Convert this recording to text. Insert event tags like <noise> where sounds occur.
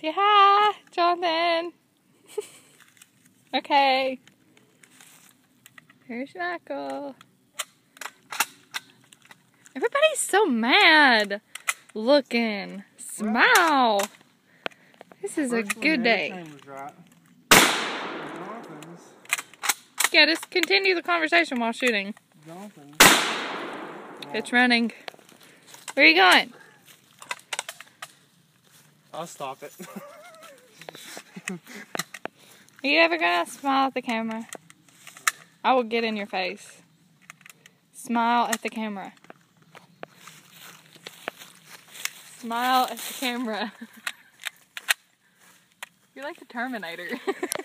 Say hi, Jonathan. <laughs> okay. Here's Michael. Everybody's so mad looking. Smile. This is a good day. Yeah, just continue the conversation while shooting. It's running. Where are you going? I'll stop it. Are <laughs> you ever gonna smile at the camera? I will get in your face. Smile at the camera. Smile at the camera. <laughs> You're like the Terminator. <laughs>